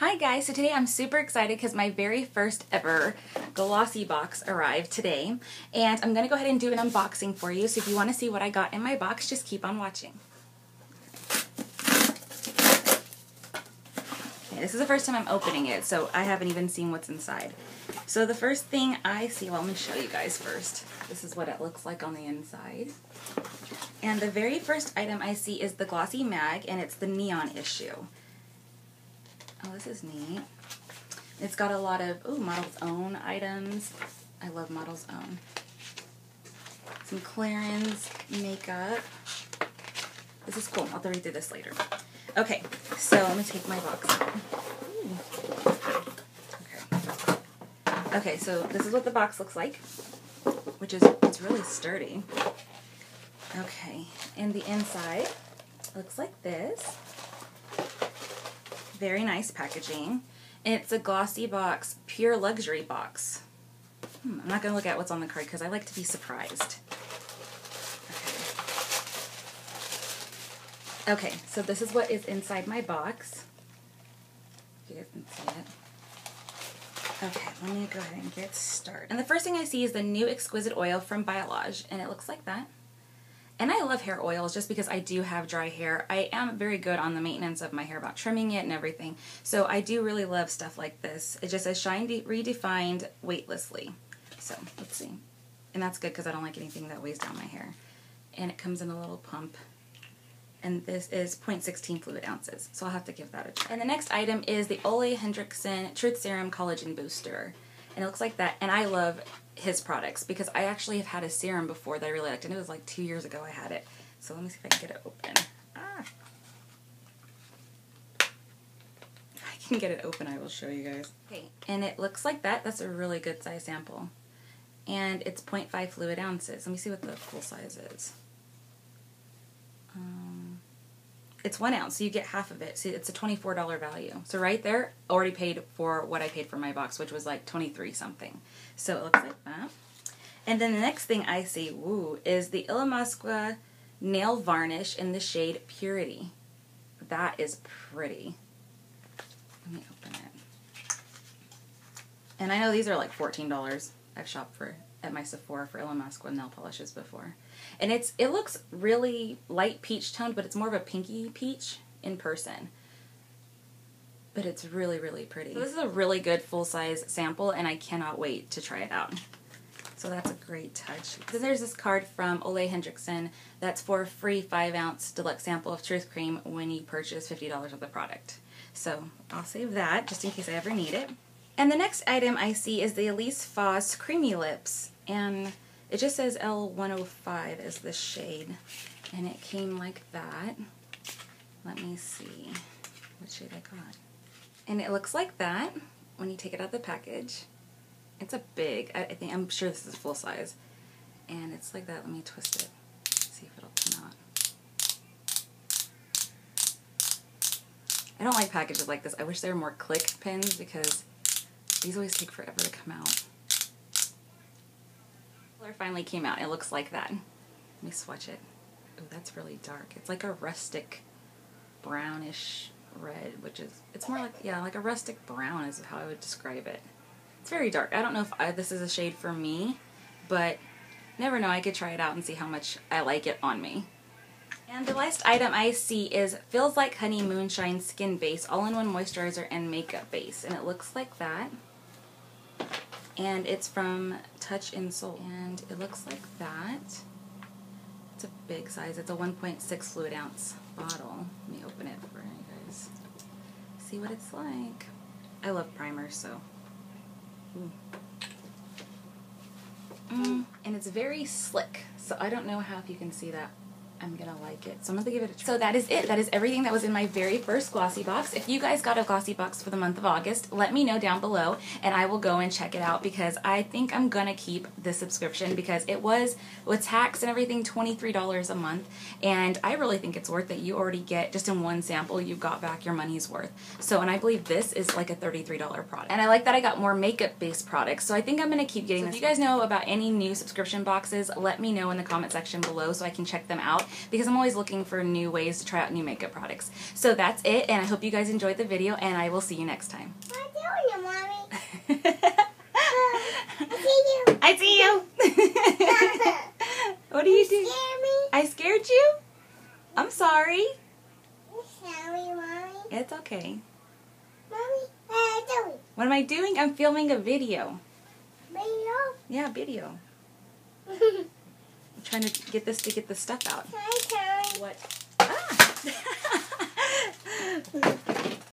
Hi guys, so today I'm super excited because my very first ever glossy box arrived today and I'm going to go ahead and do an unboxing for you so if you want to see what I got in my box just keep on watching. Okay, this is the first time I'm opening it so I haven't even seen what's inside. So the first thing I see, well let me show you guys first. This is what it looks like on the inside. And the very first item I see is the glossy mag and it's the neon issue. Oh, this is neat. It's got a lot of, ooh, Model's Own items. I love Model's Own. Some Clarins makeup. This is cool. I'll read through this later. Okay, so I'm going to take my box out. Okay. Okay, so this is what the box looks like, which is, it's really sturdy. Okay, and the inside looks like this. Very nice packaging. It's a glossy box, pure luxury box. Hmm, I'm not going to look at what's on the card because I like to be surprised. Okay. okay, so this is what is inside my box. You guys can see it. Okay, let me go ahead and get started. And the first thing I see is the new Exquisite Oil from Biolage, and it looks like that. And I love hair oils just because I do have dry hair. I am very good on the maintenance of my hair about trimming it and everything. So I do really love stuff like this. It just says shine redefined weightlessly. So let's see. And that's good because I don't like anything that weighs down my hair. And it comes in a little pump. And this is 0.16 fluid ounces. So I'll have to give that a try. And the next item is the Ole Henriksen Truth Serum Collagen Booster. And it looks like that. And I love his products because I actually have had a serum before that I really liked and it was like two years ago I had it. So let me see if I can get it open. Ah. I can get it open I will show you guys. Okay, and it looks like that. That's a really good size sample. And it's 0.5 fluid ounces. Let me see what the full size is. Um, it's one ounce, so you get half of it. See, it's a $24 value. So right there, already paid for what I paid for my box, which was like 23 something. So it looks like that. And then the next thing I see, woo, is the Illamasqua Nail Varnish in the shade Purity. That is pretty. Let me open it. And I know these are like $14. I've shopped for at my Sephora for Illamasqua nail polishes before. And it's it looks really light peach toned, but it's more of a pinky peach in person but it's really, really pretty. So this is a really good full-size sample, and I cannot wait to try it out. So that's a great touch. Then there's this card from Ole Henriksen that's for a free 5-ounce deluxe sample of Truth Cream when you purchase $50 of the product. So I'll save that just in case I ever need it. And the next item I see is the Ellis Faas Creamy Lips, and it just says L105 is the shade, and it came like that. Let me see what shade I got. And it looks like that when you take it out of the package. It's a big, I, think, I'm sure this is full size. And it's like that. Let me twist it. See if it'll come out. I don't like packages like this. I wish there were more click pins because these always take forever to come out. Color finally came out. It looks like that. Let me swatch it. Oh, that's really dark. It's like a rustic brownish red, which is, it's more like, yeah, like a rustic brown is how I would describe it. It's very dark. I don't know if I, this is a shade for me, but never know. I could try it out and see how much I like it on me. And the last item I see is Feels Like Honey Moonshine Skin Base All-in-One Moisturizer and Makeup Base. And it looks like that. And it's from Touch in Sol. And it looks like that. It's a big size. It's a 1.6 fluid ounce bottle. Let me open it for you guys. See what it's like. I love primers, so. Mm. And it's very slick, so I don't know how if you can see that I'm gonna like it. So I'm gonna give it a try. So that is it. That is everything that was in my very first glossy box. If you guys got a glossy box for the month of August, let me know down below and I will go and check it out because I think I'm gonna keep the subscription because it was with tax and everything $23 a month and I really think it's worth it. You already get just in one sample you got back your money's worth. So and I believe this is like a $33 product. And I like that I got more makeup based products. So I think I'm gonna keep getting so this. If you guys know about any new subscription boxes, let me know in the comment section below so I can check them out. Because I'm always looking for new ways to try out new makeup products. So that's it, and I hope you guys enjoyed the video, and I will see you next time. You, mommy? I see you. what do you do? Scare me? I scared you? I'm sorry. Sorry, mommy. It's okay. Mommy, what are you doing? What am I doing? I'm filming a video. Video? Yeah, video. I'm trying to get this to get the stuff out. What? Ah!